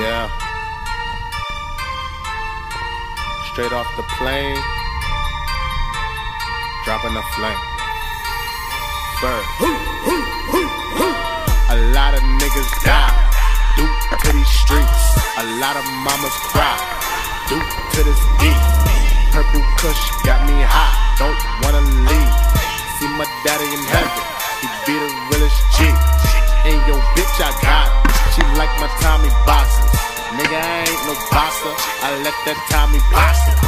Yeah. Straight off the plane, dropping the flame. Bird. A lot of niggas die due to these streets. A lot of mamas cry due to this beat. Purple Kush got me high, don't wanna leave. See my daddy in heaven, he be the realest G. And yo, bitch, I got she like my Tommy boxes. Nigga, I ain't no boxer. I let that Tommy box it.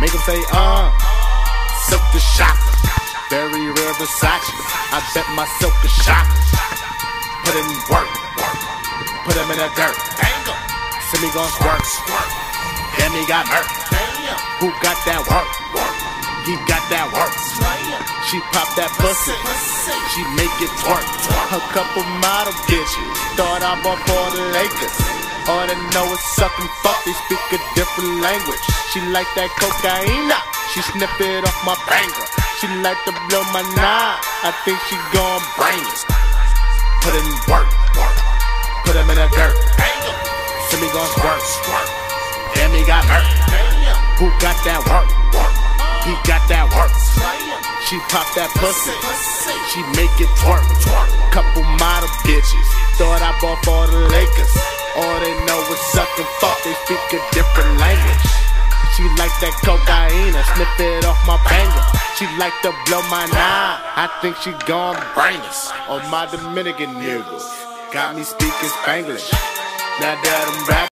Make him say, uh, Silkk the Shocker. Very rare Versace. I bet my silk is shocker. Put in work, work. Put him in the dirt. Angle. See me gon' squirt, squirt. Then he got hurt. Who got that work? Work. He got that work. She pop that pussy. She make it twerk. A couple model bitches. Thought I bought for the Lakers. All they know is suck and fuck. They speak a different language. She like that cocaine. She sniff it off my banger. She like to blow my nine. I think she gon' bring it. Put in work. Put him in the dirt. See me gon' squirt. Damn, he got hurt. Who got that work? He got that work. She pop that pussy. She make it twerk. Couple model bitches. Thought I bought for the Lakers. All they know is suck and fuck. They speak a different language. She like that cocaine, sniff it off my banger. She like to blow my nine. I think she gone brainless. on my Dominican niggas. Got me speaking Spanglish. Now that I'm rap.